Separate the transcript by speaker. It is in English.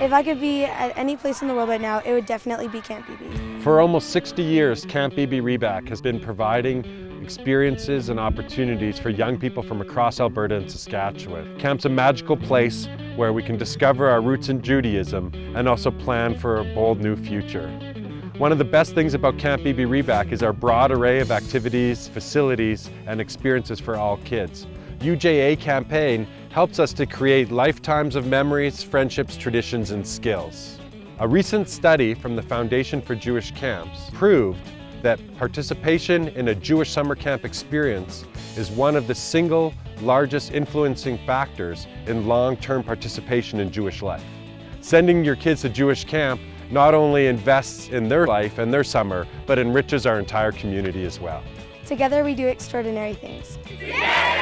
Speaker 1: If I could be at any place in the world right now, it would definitely be Camp BB.
Speaker 2: For almost 60 years, Camp BB Riback has been providing experiences and opportunities for young people from across Alberta and Saskatchewan. Camp's a magical place where we can discover our roots in Judaism and also plan for a bold new future. One of the best things about Camp BB Riback is our broad array of activities, facilities, and experiences for all kids. UJA campaign helps us to create lifetimes of memories, friendships, traditions, and skills. A recent study from the Foundation for Jewish Camps proved that participation in a Jewish summer camp experience is one of the single largest influencing factors in long-term participation in Jewish life. Sending your kids to Jewish camp not only invests in their life and their summer, but enriches our entire community as well.
Speaker 1: Together we do extraordinary things.
Speaker 3: Together we do extraordinary